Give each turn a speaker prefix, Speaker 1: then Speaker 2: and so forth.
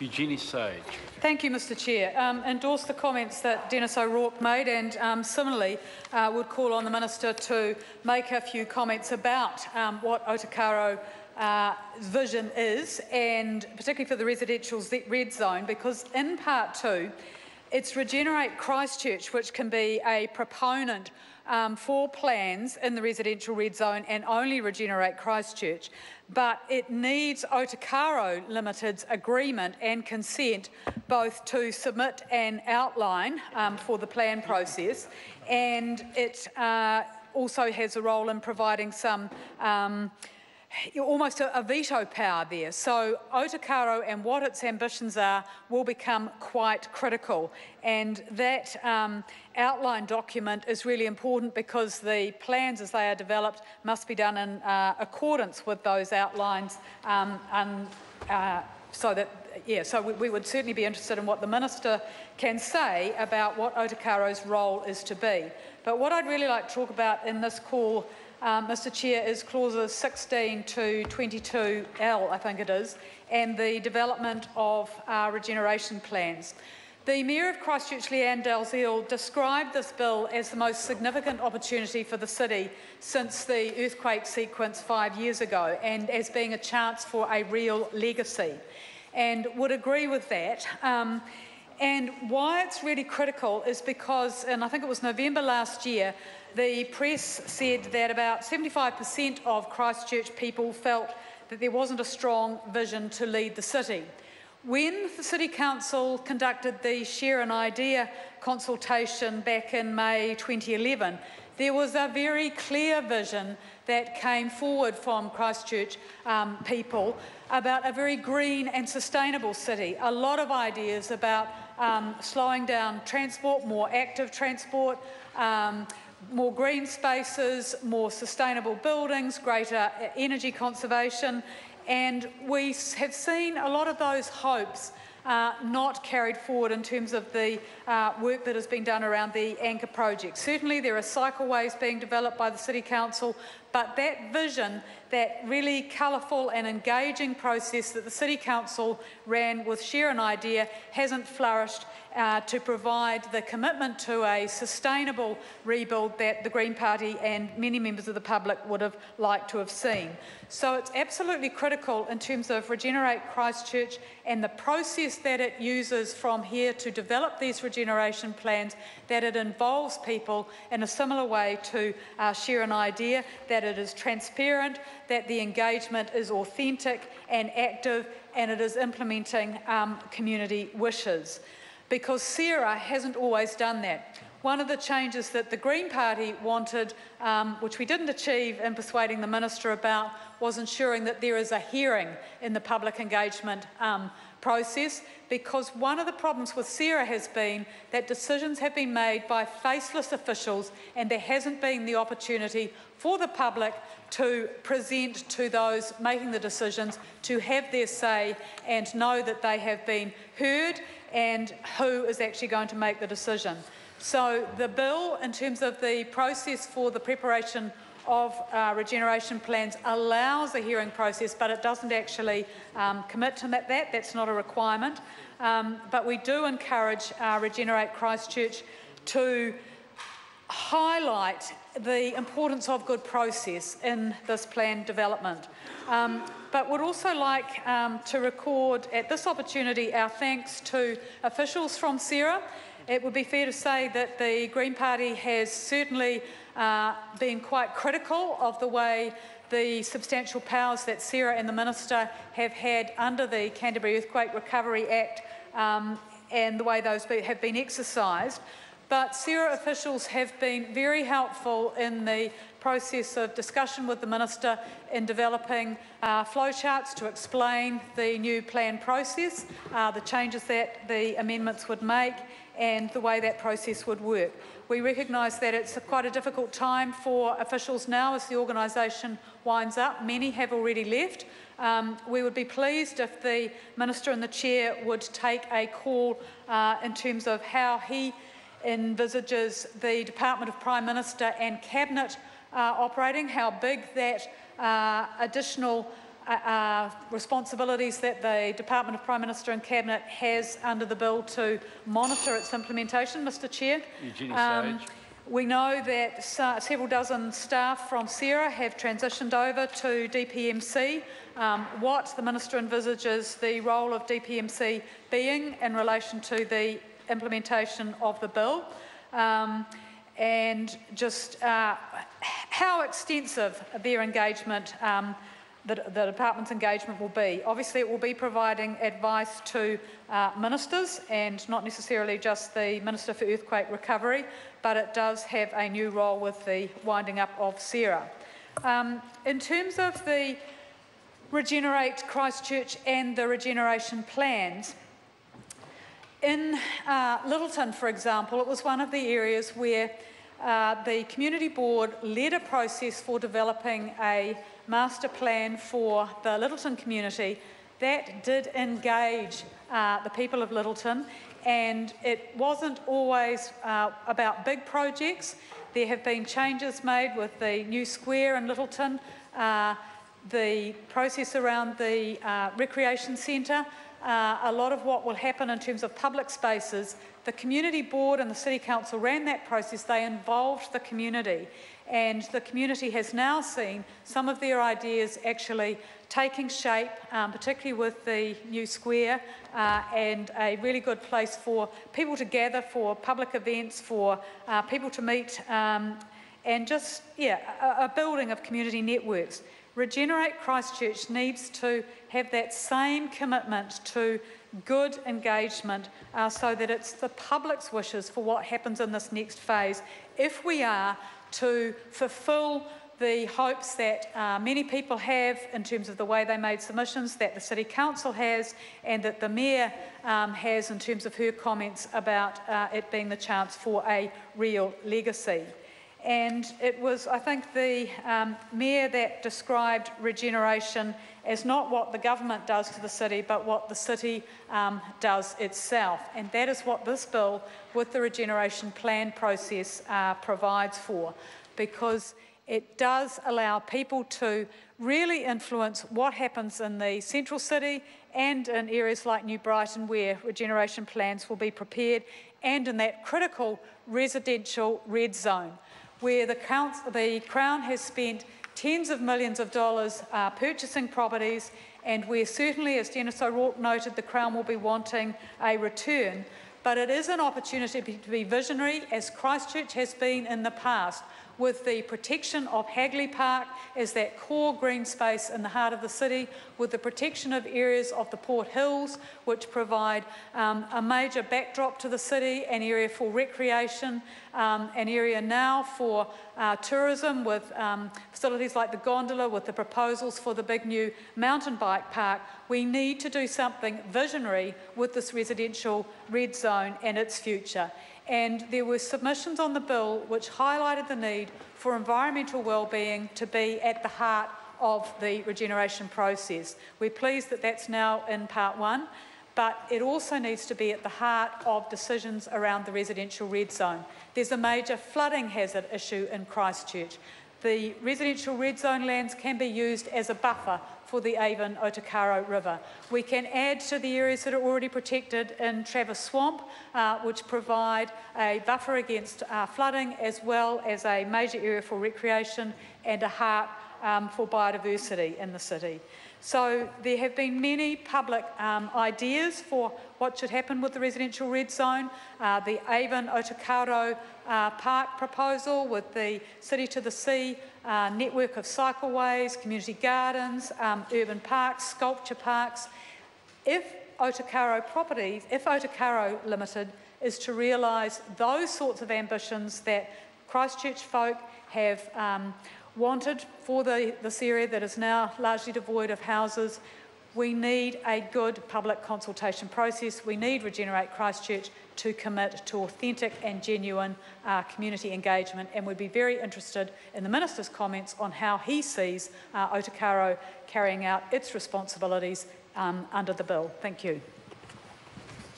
Speaker 1: Eugenie Sage.
Speaker 2: Thank you, Mr Chair. Um, endorse the comments that Dennis O'Rourke made and um, similarly uh, would call on the Minister to make a few comments about um, what Otakaro uh, vision is and particularly for the residential red zone because in part two it's Regenerate Christchurch which can be a proponent um, for plans in the residential red zone and only Regenerate Christchurch, but it needs Otakaro Limited's agreement and consent both to submit an outline um, for the plan process and it uh, also has a role in providing some um, almost a, a, veto power there. So Otakaro and what its ambitions are will become quite critical. And that um, outline document is really important because the plans as they are developed must be done in uh, accordance with those outlines um, and, uh, so that yeah, so we, we, would certainly be interested in what the Minister can say about what Otakaro's role is to be. But what I'd really like to talk about in this call um, Mr Chair, is clauses 16 to 22L, I think it is, and the development of uh, regeneration plans. The Mayor of Christchurch, Lianne Dalziel, described this bill as the most significant opportunity for the city since the earthquake sequence five years ago and as being a chance for a real legacy and would agree with that. Um, and why it's really critical is because, and I think it was November last year, the press said that about 75% of Christchurch people felt that there wasn't a strong vision to lead the city. When the City Council conducted the Share an Idea consultation back in May 2011, there was a very clear vision that came forward from Christchurch um, people about a very green and sustainable city. A lot of ideas about um, slowing down transport, more active transport, um, more green spaces, more sustainable buildings, greater energy conservation, and we have seen a lot of those hopes uh, not carried forward in terms of the uh, work that has been done around the Anchor project. Certainly there are cycleways being developed by the City Council, but that vision, that really colourful and engaging process that the City Council ran with Share an Idea hasn't flourished uh, to provide the commitment to a sustainable rebuild that the Green Party and many members of the public would have liked to have seen. So it's absolutely critical in terms of Regenerate Christchurch and the process that it uses from here to develop these regeneration plans, that it involves people in a similar way to uh, share an idea, that it is transparent, that the engagement is authentic and active, and it is implementing um, community wishes because CERA hasn't always done that. One of the changes that the Green Party wanted, um, which we didn't achieve in persuading the Minister about, was ensuring that there is a hearing in the public engagement um, process because one of the problems with CERA has been that decisions have been made by faceless officials and there hasn't been the opportunity for the public to present to those making the decisions to have their say and know that they have been heard and who is actually going to make the decision. So the bill, in terms of the process for the preparation of uh, regeneration plans, allows a hearing process, but it doesn't actually um, commit to that. That's not a requirement. Um, but we do encourage uh, Regenerate Christchurch to highlight the importance of good process in this plan development. Um, but would also like um, to record at this opportunity our thanks to officials from CERA. It would be fair to say that the Green Party has certainly uh, been quite critical of the way the substantial powers that CERA and the Minister have had under the Canterbury Earthquake Recovery Act um, and the way those be, have been exercised. But CERA officials have been very helpful in the process of discussion with the Minister in developing uh, flowcharts to explain the new plan process, uh, the changes that the amendments would make and the way that process would work. We recognise that it's a quite a difficult time for officials now as the organisation winds up. Many have already left. Um, we would be pleased if the Minister and the Chair would take a call uh, in terms of how he envisages the Department of Prime Minister and Cabinet uh, operating, how big that uh, additional uh, uh, responsibilities that the Department of Prime Minister and Cabinet has under the bill to monitor its implementation, Mr Chair.
Speaker 1: Eugenie
Speaker 2: Um,
Speaker 1: Sage.
Speaker 2: we know that several dozen staff from CERA have transitioned over to DPMC. Um, what the Minister envisages the role of DPMC being in relation to the implementation of the bill. Um, and just uh, how extensive their engagement, um, the, the department's engagement will be. Obviously, it will be providing advice to uh, ministers and not necessarily just the Minister for Earthquake Recovery, but it does have a new role with the winding up of CERA. Um, in terms of the Regenerate Christchurch and the regeneration plans, in uh, Lyttelton, for example, it was one of the areas where uh, the community board led a process for developing a master plan for the Lyttelton community that did engage uh, the people of Lyttelton and it wasn't always uh, about big projects. There have been changes made with the new square in Lyttelton, uh, the process around the uh, recreation centre, uh, a lot of what will happen in terms of public spaces. The community board and the city council ran that process. They involved the community, and the community has now seen some of their ideas actually taking shape, um, particularly with the new square, uh, and a really good place for people to gather for public events, for uh, people to meet, um, and just, yeah, a, a building of community networks. Regenerate Christchurch needs to have that same commitment to good engagement uh, so that it's the public's wishes for what happens in this next phase if we are to fulfil the hopes that uh, many people have in terms of the way they made submissions, that the City Council has, and that the Mayor um, has in terms of her comments about uh, it being the chance for a real legacy. And it was, I think, the um, Mayor that described regeneration as not what the government does to the city, but what the city um, does itself. And that is what this bill, with the regeneration plan process, uh, provides for. Because it does allow people to really influence what happens in the central city and in areas like New Brighton where regeneration plans will be prepared and in that critical residential red zone where the, council, the Crown has spent tens of millions of dollars uh, purchasing properties and where certainly, as Dennis O'Rourke noted, the Crown will be wanting a return. But it is an opportunity to be visionary, as Christchurch has been in the past, with the protection of Hagley Park as that core green space in the heart of the city, with the protection of areas of the Port Hills, which provide um, a major backdrop to the city, an area for recreation, um, an area now for uh, tourism with um, facilities like the gondola, with the proposals for the big new mountain bike park. We need to do something visionary with this residential red zone and its future and there were submissions on the bill which highlighted the need for environmental wellbeing to be at the heart of the regeneration process. We're pleased that that's now in part one, but it also needs to be at the heart of decisions around the residential red zone. There's a major flooding hazard issue in Christchurch. The residential red zone lands can be used as a buffer for the Avon Otakaro River. We can add to the areas that are already protected in Travis Swamp, uh, which provide a buffer against uh, flooding as well as a major area for recreation and a heart um, for biodiversity in the city. So there have been many public um, ideas for what should happen with the residential red zone. Uh, the Avon Otakaro uh, Park proposal with the City to the Sea uh, network of cycleways, community gardens, um, urban parks, sculpture parks. If Otakaro Properties, if Otakaro Limited is to realise those sorts of ambitions that Christchurch folk have um, wanted for the, this area that is now largely devoid of houses. We need a good public consultation process. We need Regenerate Christchurch to commit to authentic and genuine uh, community engagement and we'd be very interested in the Minister's comments on how he sees uh, Otakaro carrying out its responsibilities um, under the bill. Thank you.